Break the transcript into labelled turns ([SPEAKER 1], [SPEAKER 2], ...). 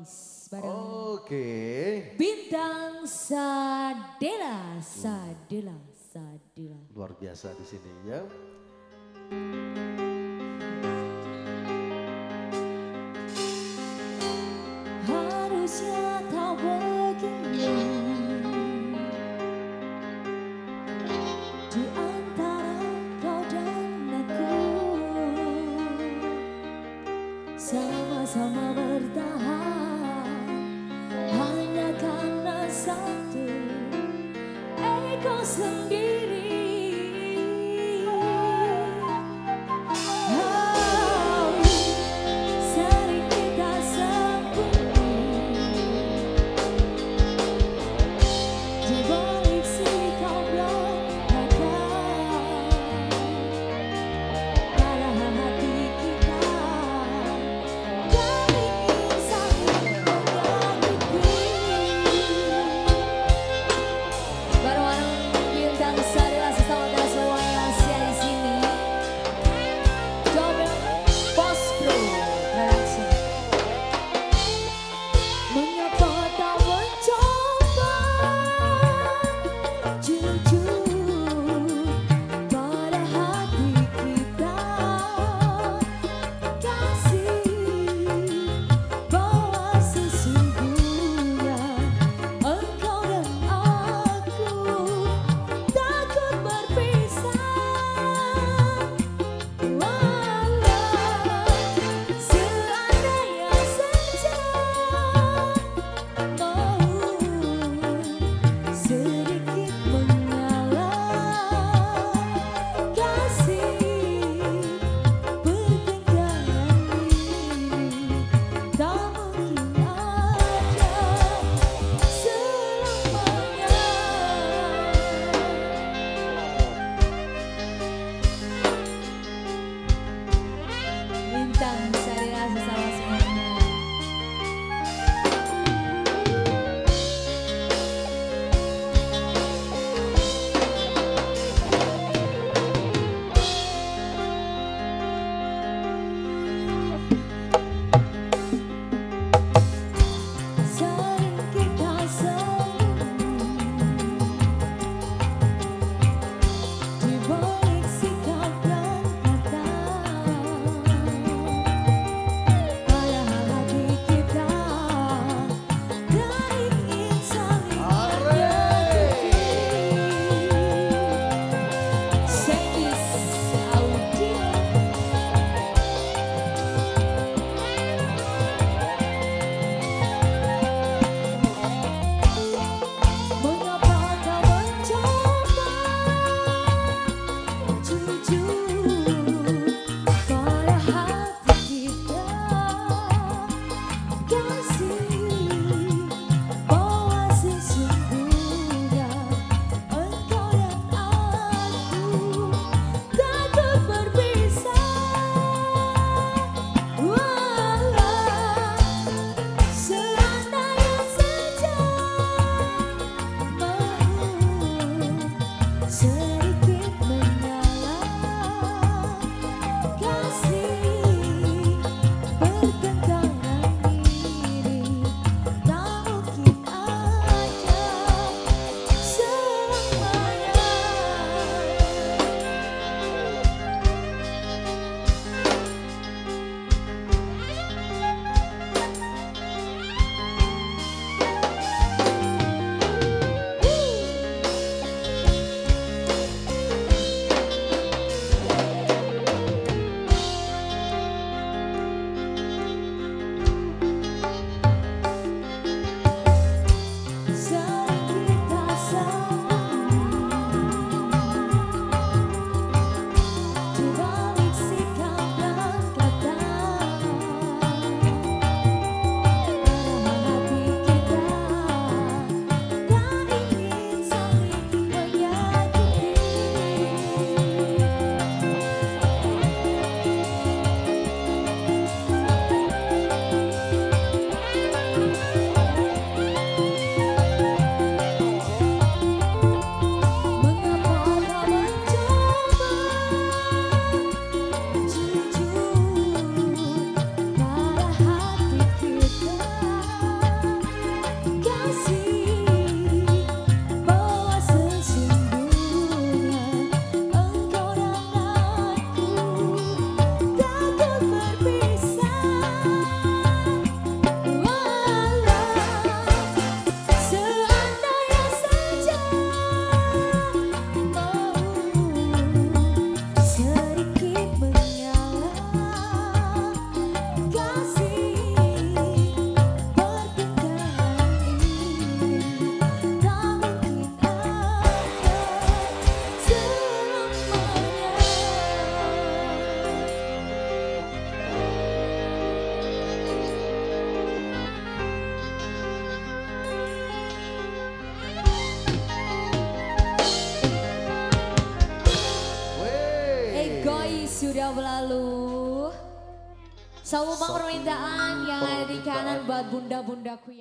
[SPEAKER 1] Boys bareng
[SPEAKER 2] Oke. Okay.
[SPEAKER 1] Bintang Sadela, Sadela, Sadela.
[SPEAKER 2] Luar biasa di sini ya.
[SPEAKER 1] sendiri xưa Saya lalu.
[SPEAKER 2] Semua
[SPEAKER 1] permintaan yang ada di kanan buat bunda-bundaku yang